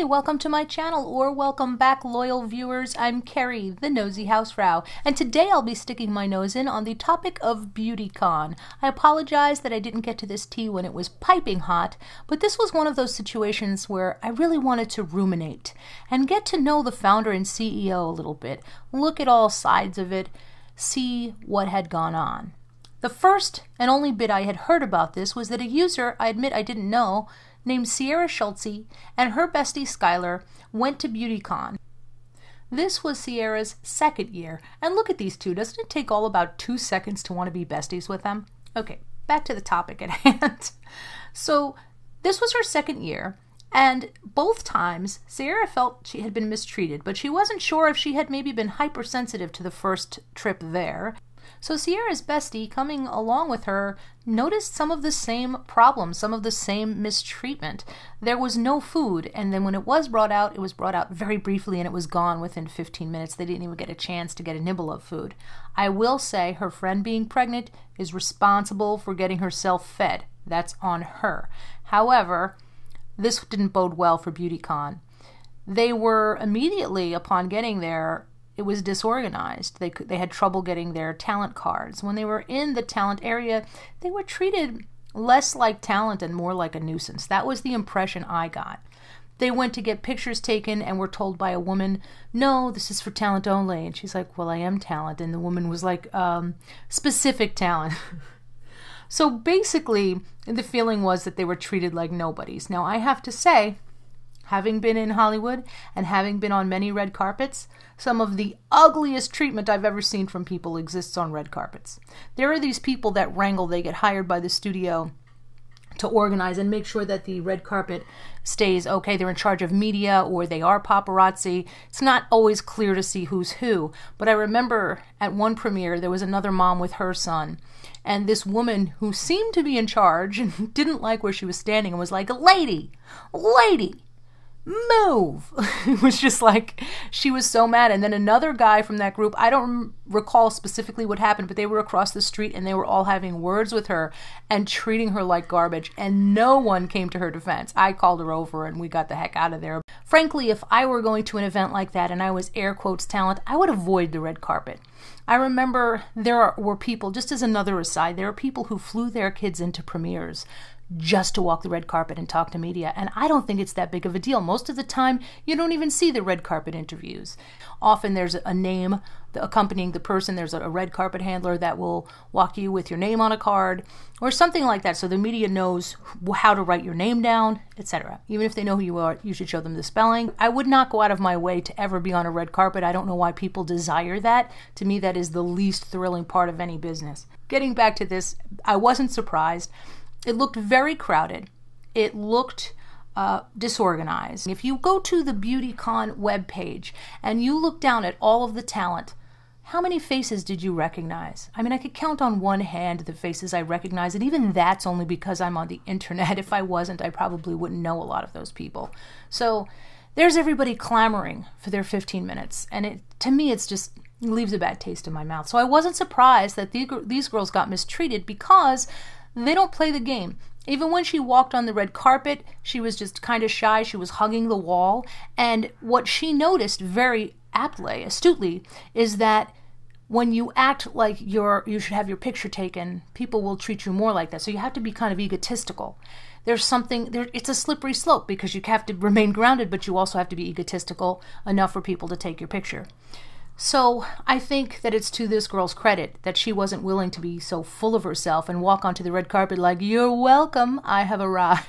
Hey, welcome to my channel, or welcome back, loyal viewers. I'm Kerry, the nosy hausfrau, and today I'll be sticking my nose in on the topic of BeautyCon. I apologize that I didn't get to this tea when it was piping hot, but this was one of those situations where I really wanted to ruminate and get to know the founder and CEO a little bit, look at all sides of it, see what had gone on. The first and only bit I had heard about this was that a user I admit I didn't know named Sierra Schultzzie and her bestie Skylar went to BeautyCon. This was Sierra's second year, and look at these two. Doesn't it take all about two seconds to want to be besties with them? Okay, back to the topic at hand. so, this was her second year, and both times Sierra felt she had been mistreated, but she wasn't sure if she had maybe been hypersensitive to the first trip there. So Sierra's bestie, coming along with her, noticed some of the same problems, some of the same mistreatment. There was no food, and then when it was brought out, it was brought out very briefly and it was gone within 15 minutes. They didn't even get a chance to get a nibble of food. I will say her friend being pregnant is responsible for getting herself fed. That's on her. However, this didn't bode well for BeautyCon. They were immediately upon getting there it was disorganized. They they had trouble getting their talent cards. When they were in the talent area, they were treated less like talent and more like a nuisance. That was the impression I got. They went to get pictures taken and were told by a woman, "No, this is for talent only." And she's like, "Well, I am talent." And the woman was like, um, "Specific talent." so basically, the feeling was that they were treated like nobodies. Now, I have to say, having been in Hollywood and having been on many red carpets, some of the ugliest treatment I've ever seen from people exists on red carpets. There are these people that wrangle, they get hired by the studio to organize and make sure that the red carpet stays okay. They're in charge of media or they are paparazzi. It's not always clear to see who's who. But I remember at one premiere, there was another mom with her son. And this woman who seemed to be in charge and didn't like where she was standing and was like, Lady, lady, move. It was just like she was so mad. And then another guy from that group i don't recall specifically what happened but they were across the street and they were all having words with her and treating her like garbage. And no one came to her defense. I called her over and we got the heck out of there. Frankly if i were going to an event like that and i was air quotes talent i would avoid the red carpet. I remember there were people, just as another aside, there are people who flew their kids into premieres just to walk the red carpet and talk to media. And I don't think it's that big of a deal. Most of the time, you don't even see the red carpet interviews. Often there's a name accompanying the person, there's a red carpet handler that will walk you with your name on a card or something like that. So the media knows how to write your name down, etc. Even if they know who you are, you should show them the spelling. I would not go out of my way to ever be on a red carpet. I don't know why people desire that. To me, that is the least thrilling part of any business. Getting back to this, I wasn't surprised it looked very crowded. It looked uh, disorganized. If you go to the BeautyCon webpage and you look down at all of the talent, how many faces did you recognize? I mean, I could count on one hand the faces I recognize, and even that's only because I'm on the internet. If I wasn't, I probably wouldn't know a lot of those people. So there's everybody clamoring for their 15 minutes, and it to me, it's just leaves a bad taste in my mouth. So I wasn't surprised that the, these girls got mistreated because they don't play the game. Even when she walked on the red carpet, she was just kind of shy. She was hugging the wall. And what she noticed very aptly, astutely, is that when you act like you're you should have your picture taken, people will treat you more like that. So you have to be kind of egotistical. There's something there it's a slippery slope because you have to remain grounded, but you also have to be egotistical enough for people to take your picture. So I think that it's to this girl's credit that she wasn't willing to be so full of herself and walk onto the red carpet like, You're welcome, I have arrived.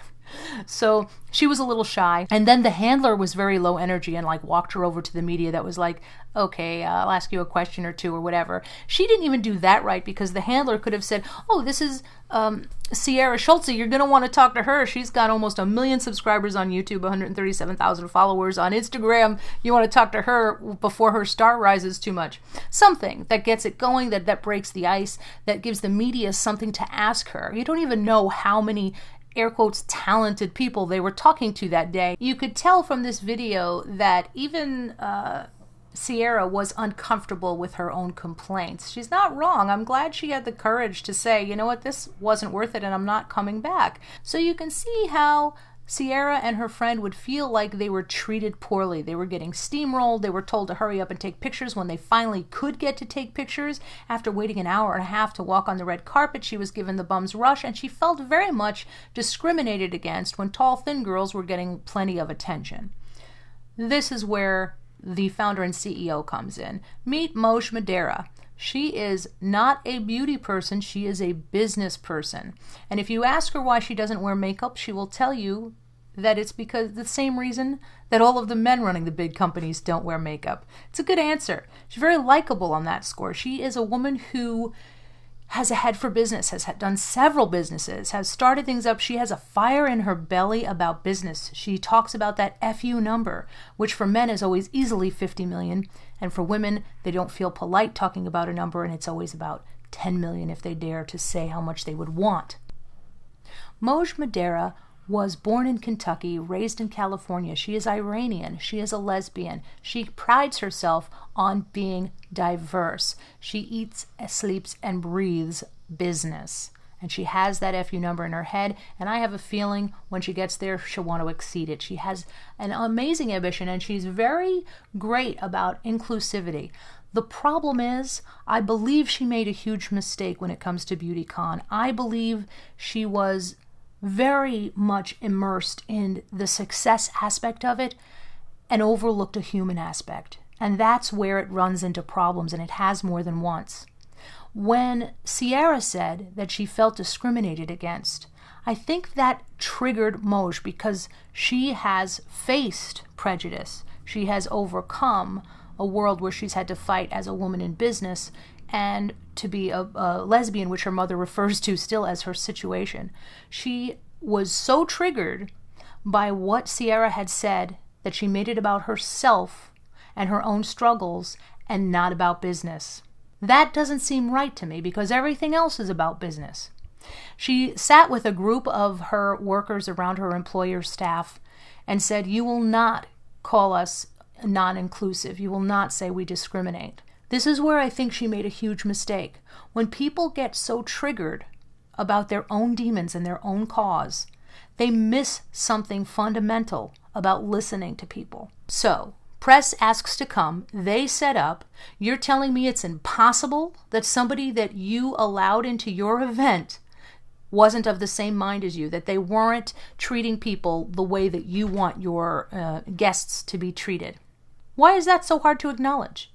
So she was a little shy. And then the handler was very low energy and like walked her over to the media that was like, okay, uh, I'll ask you a question or two or whatever. She didn't even do that right because the handler could have said, oh, this is um, Sierra Schultzzie. You're going to want to talk to her. She's got almost a million subscribers on YouTube, 137,000 followers on Instagram. You want to talk to her before her star rises too much. Something that gets it going, that, that breaks the ice, that gives the media something to ask her. You don't even know how many air quotes talented people they were talking to that day. You could tell from this video that even uh, Sierra was uncomfortable with her own complaints. She's not wrong. I'm glad she had the courage to say, you know what, this wasn't worth it and I'm not coming back. So you can see how Sierra and her friend would feel like they were treated poorly. They were getting steamrolled. They were told to hurry up and take pictures when they finally could get to take pictures. After waiting an hour and a half to walk on the red carpet, she was given the bum's rush, and she felt very much discriminated against when tall, thin girls were getting plenty of attention. This is where the founder and CEO comes in. Meet Moj Mahdara. She is not a beauty person, she is a business person. And if you ask her why she doesn't wear makeup, she will tell you that it's because the same reason that all of the men running the big companies don't wear makeup. It's a good answer. She's very likable on that score. She is a woman who has a head for business, has done several businesses, has started things up. She has a fire in her belly about business. She talks about that FU number, which for men is always easily 50 million, and for women, they don't feel polite talking about a number, and it's always about 10 million if they dare to say how much they would want. Moj Mahdara was born in Kentucky, raised in California. She is Iranian. She is a lesbian. She prides herself on being diverse. She eats, sleeps, and breathes business. And she has that FU number in her head. And I have a feeling when she gets there, she'll want to exceed it. She has an amazing ambition and she's very great about inclusivity. The problem is, I believe she made a huge mistake when it comes to BeautyCon. I believe she was very much immersed in the success aspect of it and overlooked a human aspect. And that's where it runs into problems, and it has more than once. When Sierra said that she felt discriminated against, I think that triggered Moj because she has faced prejudice. She has overcome a world where she's had to fight as a woman in business and to be a, a, lesbian, which her mother refers to still as her situation. She was so triggered by what Sierra had said that she made it about herself and her own struggles and not about business. That doesn't seem right to me because everything else is about business. She sat with a group of her workers around her employer's staff and said, You will not call us non inclusive. You will not say we discriminate. This is where I think she made a huge mistake. When people get so triggered about their own demons and their own cause, they miss something fundamental about listening to people. So, press asks to come, they set up. You're telling me it's impossible that somebody that you allowed into your event wasn't of the same mind as you, that they weren't treating people the way that you want your uh, guests to be treated. Why is that so hard to acknowledge?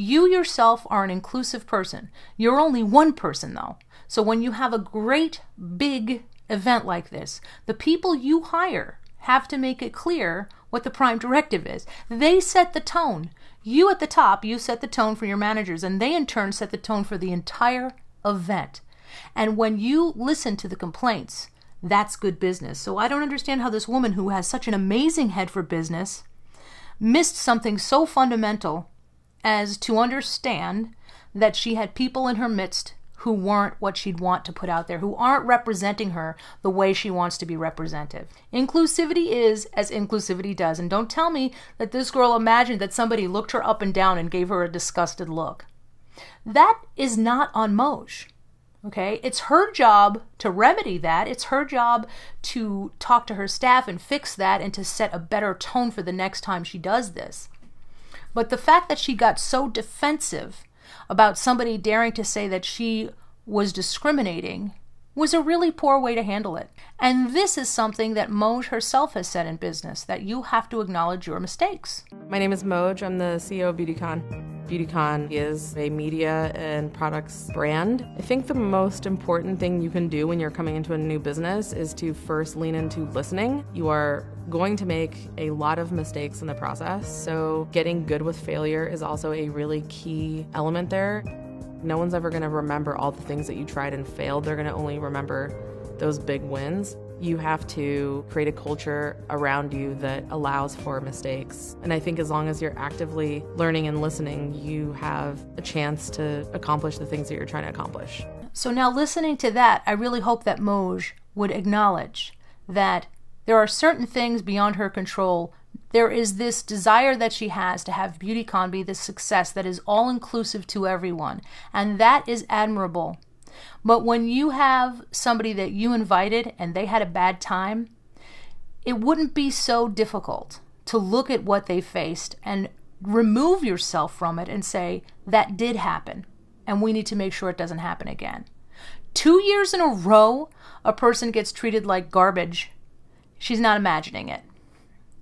You yourself are an inclusive person. You're only one person, though. So when you have a great big event like this, the people you hire have to make it clear what the prime directive is. They set the tone. You at the top, you set the tone for your managers, and they in turn set the tone for the entire event. And when you listen to the complaints, that's good business. So I don't understand how this woman who has such an amazing head for business missed something so fundamental as to understand that she had people in her midst who weren't what she'd want to put out there, who aren't representing her the way she wants to be represented. Inclusivity is as inclusivity does. And don't tell me that this girl imagined that somebody looked her up and down and gave her a disgusted look. That is not on Moj. Okay? It's her job to remedy that. It's her job to talk to her staff and fix that and to set a better tone for the next time she does this. But the fact that she got so defensive about somebody daring to say that she was discriminating was a really poor way to handle it. And this is something that Moj herself has said in business that you have to acknowledge your mistakes. My name is Moj. I'm the CEO of BeautyCon. BeautyCon is a media and products brand. I think the most important thing you can do when you're coming into a new business is to first lean into listening. You are going to make a lot of mistakes in the process, so getting good with failure is also a really key element there. No one's ever going to remember all the things that you tried and failed. They're going to only remember those big wins you have to create a culture around you that allows for mistakes. And I think as long as you're actively learning and listening, you have a chance to accomplish the things that you're trying to accomplish. So now listening to that, I really hope that Moj would acknowledge that there are certain things beyond her control. There is this desire that she has to have BeautyCon be this success that is all inclusive to everyone. And that is admirable. But when you have somebody that you invited and they had a bad time, it wouldn't be so difficult to look at what they faced and remove yourself from it and say, that did happen, and we need to make sure it doesn't happen again. Two years in a row, a person gets treated like garbage. She's not imagining it.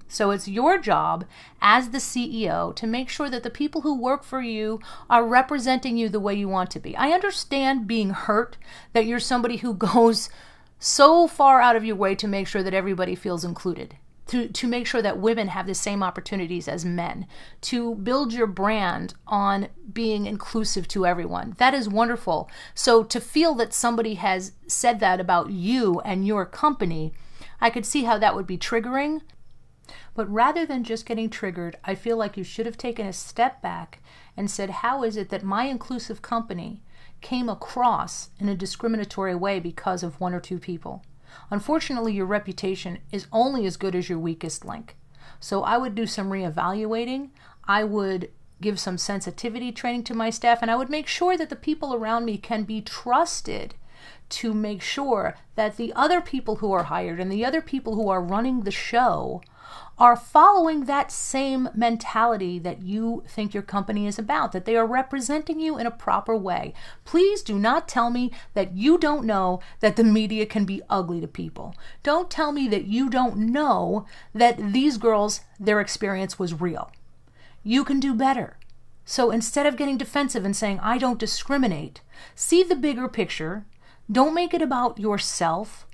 So it's your job as the CEO to make sure that the people who work for you are representing you the way you want to be. I understand being hurt that you're somebody who goes so far out of your way to make sure that everybody feels included. To, to make sure that women have the same opportunities as men, to build your brand on being inclusive to everyone. That is wonderful. So, to feel that somebody has said that about you and your company, I could see how that would be triggering. But rather than just getting triggered, I feel like you should have taken a step back and said, How is it that my inclusive company came across in a discriminatory way because of one or two people. Unfortunately, your reputation is only as good as your weakest link. So I would do some reevaluating. I would give some sensitivity training to my staff, and I would make sure that the people around me can be trusted to make sure that the other people who are hired and the other people who are running the show are following that same mentality that you think your company is about, that they are representing you in a proper way. Please do not tell me that you don't know that the media can be ugly to people. Don't tell me that you don't know that these girls, their experience was real. You can do better. So instead of getting defensive and saying, I don't discriminate, see the bigger picture. Don't make it about yourself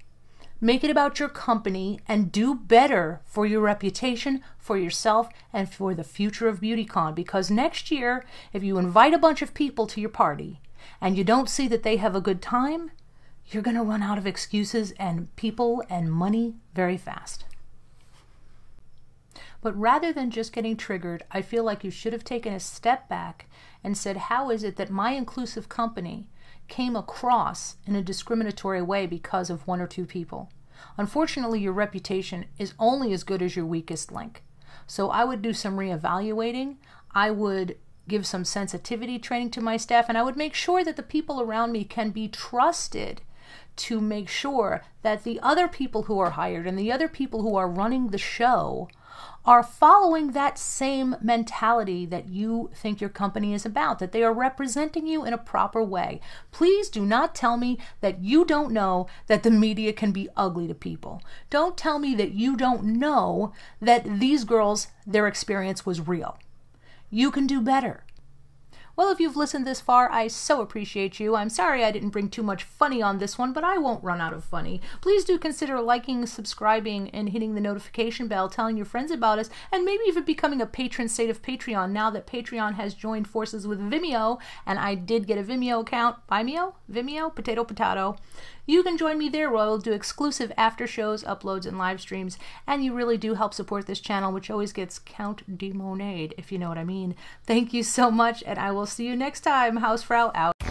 Make it about your company and do better for your reputation, for yourself, and for the future of BeautyCon. Because next year, if you invite a bunch of people to your party and you don't see that they have a good time, you're going to run out of excuses and people and money very fast. But rather than just getting triggered, I feel like you should have taken a step back and said, How is it that my inclusive company came across in a discriminatory way because of one or two people. Unfortunately, your reputation is only as good as your weakest link. So I would do some reevaluating. I would give some sensitivity training to my staff, and I would make sure that the people around me can be trusted to make sure that the other people who are hired and the other people who are running the show are following that same mentality that you think your company is about, that they are representing you in a proper way. Please do not tell me that you don't know that the media can be ugly to people. Don't tell me that you don't know that these girls, their experience was real. You can do better. Well, if you've listened this far, I so appreciate you. I'm sorry I didn't bring too much funny on this one, but I won't run out of funny. Please do consider liking, subscribing, and hitting the notification bell, telling your friends about us, and maybe even becoming a patron saint of Patreon now that Patreon has joined forces with Vimeo, and I did get a Vimeo account. Vimeo? Vimeo? Potato, potato. You can join me there where I will do exclusive after shows, uploads, and live streams, and you really do help support this channel, which always gets Count de Monade, if you know what I mean. Thank you so much, and I will see you next time. Hausfrau out.